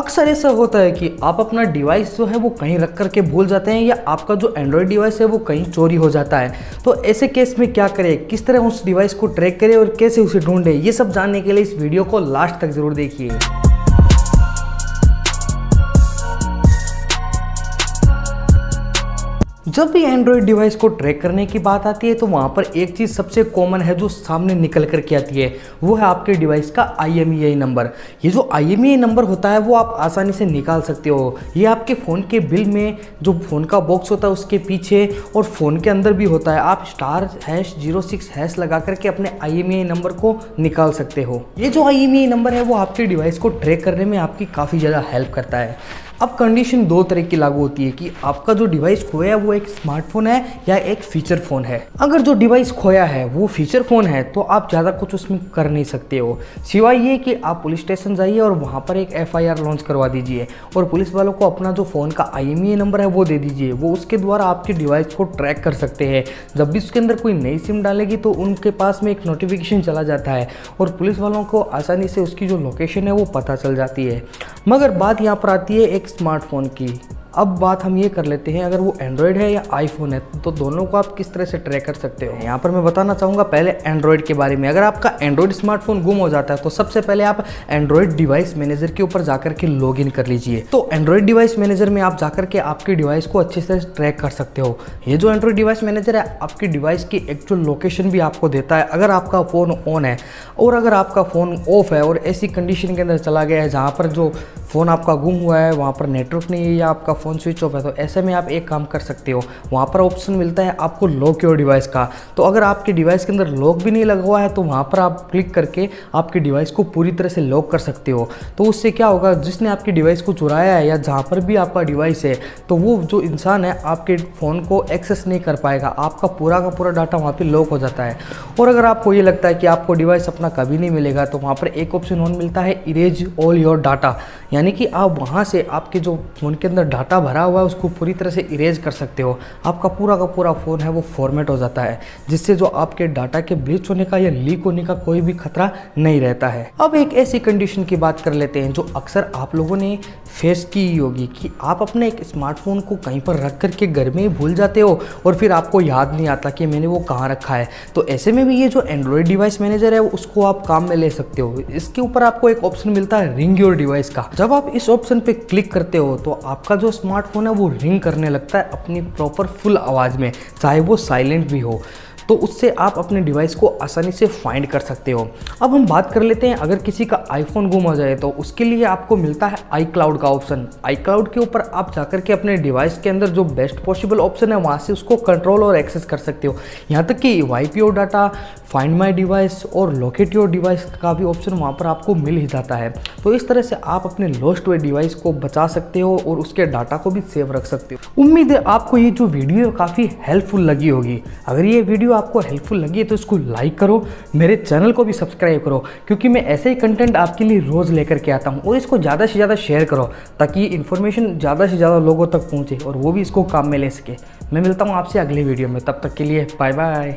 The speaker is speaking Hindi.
अक्सर ऐसा होता है कि आप अपना डिवाइस जो है वो कहीं रख कर के भूल जाते हैं या आपका जो एंड्रॉयड डिवाइस है वो कहीं चोरी हो जाता है। तो ऐसे केस में क्या करें? किस तरह उस डिवाइस को ट्रैक करें और कैसे उसे ढूंढें? ये सब जानने के लिए इस वीडियो को लास्ट तक ज़रूर देखिए। जब भी एंड्रॉयड डिवाइस को ट्रैक करने की बात आती है तो वहाँ पर एक चीज़ सबसे कॉमन है जो सामने निकल कर के आती है, वो है आपके डिवाइस का आई नंबर ये जो आई नंबर होता है, वो आप आसानी से निकाल सकते हो। ये आपके फ़ोन के बिल में जो फ़ोन का बॉक्स होता है, उसके पीछे और फ़ोन के अंदर भी होता है। आप star hash zero six hash लगा करके अपने IMEI नंबर को निकाल सकते हो। ये जो IMEI नंबर है, वो आपके डिवाइस को ट्रैक करने में आपकी काफ़ी ज़्यादा हेल्प करता है। अब कंडीशन दो तरह की लागू होती है कि आपका जो डिवाइस खोया है, वो एक स्मार्टफ़ोन है या एक फीचर फ़ोन है। अगर जो डिवाइस खोया है, वो फीचर फ़ोन है तो आप ज़्यादा कुछ उसमें कर नहीं सकते हो। सिवाय ये कि आप पुलिस स्टेशन जाइए और वहाँ पर एक एफआईआर लॉन्च करवा दीजिए और पुलिस वालों को अपना जो फ़ोन का आई नंबर है, वो दे दीजिए। वो उसके द्वारा आपके डिवाइस को ट्रैक कर सकते हैं। जब भी उसके अंदर कोई नई सिम डालेगी तो उनके पास में एक नोटिफिकेशन चला जाता है और पुलिस वालों को आसानी से उसकी जो लोकेशन है, वो पता चल जाती है। मगर बात यहाँ पर आती है, एक स्मार्टफ़ोन की। अब बात हम ये कर लेते हैं, अगर वो एंड्रॉयड है या आईफोन है तो दोनों को आप किस तरह से ट्रैक कर सकते हो? यहाँ पर मैं बताना चाहूँगा पहले एंड्रॉयड के बारे में। अगर आपका एंड्रॉयड स्मार्टफ़ोन गुम हो जाता है तो सबसे पहले आप एंड्रॉयड डिवाइस मैनेजर के ऊपर जाकर के लॉग इन कर लीजिए। तो एंड्रॉयड डिवाइस मैनेजर में आप जाकर के आपकी डिवाइस को अच्छे से ट्रैक कर सकते हो। ये जो एंड्रॉयड डिवाइस मैनेजर है, आपकी डिवाइस की एक्चुअल लोकेशन भी आपको देता है, अगर आपका फ़ोन ऑन है। और अगर आपका फ़ोन ऑफ़ है और ऐसी कंडीशन के अंदर चला गया है, जहाँ पर जो फ़ोन आपका गुम हुआ है, वहाँ पर नेटवर्क नहीं है या आपका फ़ोन स्विच ऑफ़ है तो ऐसे में आप एक काम कर सकते हो। वहाँ पर ऑप्शन मिलता है आपको लॉक योर डिवाइस का। तो अगर आपके डिवाइस के अंदर लॉक भी नहीं लगा हुआ है तो वहाँ पर आप क्लिक करके आपके डिवाइस को पूरी तरह से लॉक कर सकते हो। तो उससे क्या होगा, जिसने आपकी डिवाइस को चुराया है या जहाँ पर भी आपका डिवाइस है तो वो जो इंसान है, आपके फ़ोन को एक्सेस नहीं कर पाएगा। आपका पूरा का पूरा डाटा वहाँ पर लॉक हो जाता है। और अगर आपको ये लगता है कि आपको डिवाइस अपना कभी नहीं मिलेगा तो वहाँ पर एक ऑप्शन ऑन मिलता है, इरेज ऑल योर डाटा। यानी कि आप वहाँ से आपके जो फ़ोन के अंदर डाटा भरा हुआ है, उसको पूरी तरह से इरेज कर सकते हो। आपका पूरा का पूरा फ़ोन है, वो फॉर्मेट हो जाता है, जिससे जो आपके डाटा के ब्लीच होने का या लीक होने का कोई भी खतरा नहीं रहता है। अब एक ऐसी कंडीशन की बात कर लेते हैं, जो अक्सर आप लोगों ने फेस की होगी कि आप अपने एक स्मार्टफ़ोन को कहीं पर रख करके घर में ही भूल जाते हो और फिर आपको याद नहीं आता कि मैंने वो कहाँ रखा है। तो ऐसे में भी ये जो एंड्रॉयड डिवाइस मैनेजर है, उसको आप काम में ले सकते हो। इसके ऊपर आपको एक ऑप्शन मिलता है रिंग योर डिवाइस का। जब आप इस ऑप्शन पर क्लिक करते हो तो आपका जो स्मार्टफ़ोन है, वो रिंग करने लगता है अपनी प्रॉपर फुल आवाज़ में, चाहे वो साइलेंट भी हो। तो उससे आप अपने डिवाइस को आसानी से फाइंड कर सकते हो। अब हम बात कर लेते हैं, अगर किसी का आईफोन गुम हो जाए तो उसके लिए आपको मिलता है आई क्लाउड का ऑप्शन आई क्लाउड के ऊपर आप जाकर के अपने डिवाइस के अंदर जो बेस्ट पॉसिबल ऑप्शन है, वहाँ से उसको कंट्रोल और एक्सेस कर सकते हो। यहाँ तक कि वाई डाटा फाइंड माई डिवाइस और लोकेट योर डिवाइस का भी ऑप्शन वहाँ पर आपको मिल ही जाता है। तो इस तरह से आप अपने लॉस्ट हुए डिवाइस को बचा सकते हो और उसके डाटा को भी सेव रख सकते हो। उम्मीद है आपको ये जो वीडियो काफ़ी हेल्पफुल लगी होगी। अगर ये वीडियो आपको हेल्पफुल लगी है तो इसको लाइक करो, मेरे चैनल को भी सब्सक्राइब करो, क्योंकि मैं ऐसे ही कंटेंट आपके लिए रोज़ लेकर के आता हूँ, और इसको ज़्यादा से ज़्यादा शेयर करो, ताकि इन्फॉर्मेशन ज़्यादा से ज़्यादा लोगों तक पहुँचे, और वो भी इसको काम में ले सके। मैं मिलता हूँ आपसे अगले वीडियो में, तब तक के लिए बाय बाय